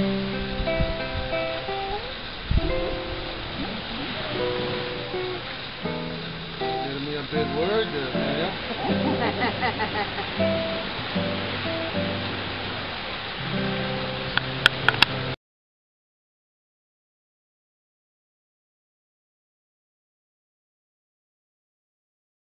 Get me a big word there, man.